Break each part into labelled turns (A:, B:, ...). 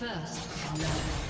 A: First love.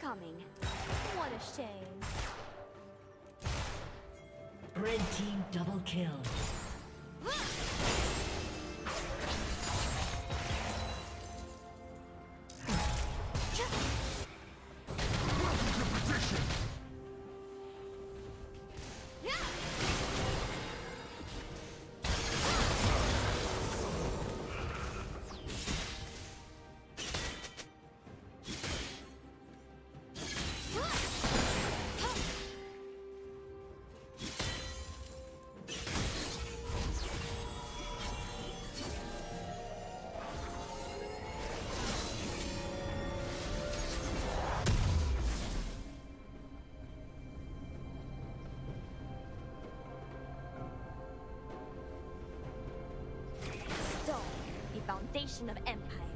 B: coming. What a shame.
A: Red team double kill.
B: Foundation of empires.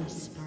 A: Killing spree.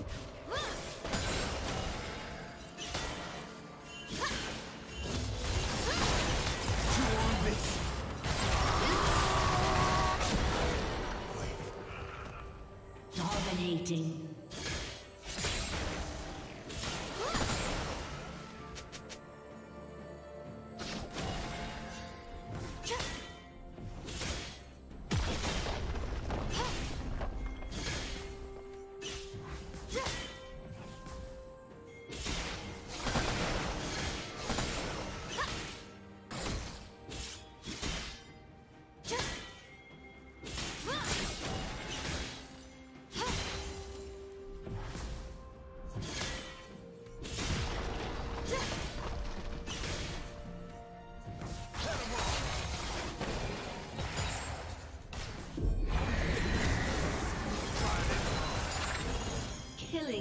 A: Unstoppable. Dominating.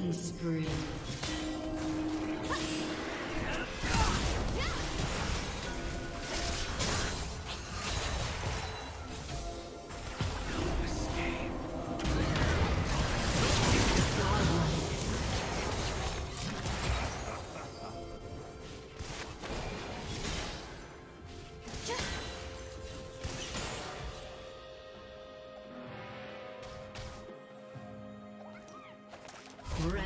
A: Killing spree.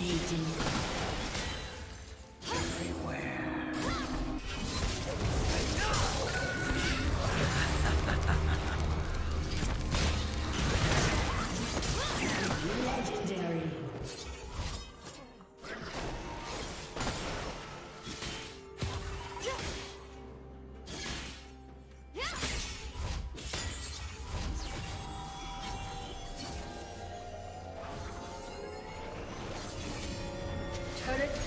A: Dominating.